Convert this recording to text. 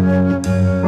Música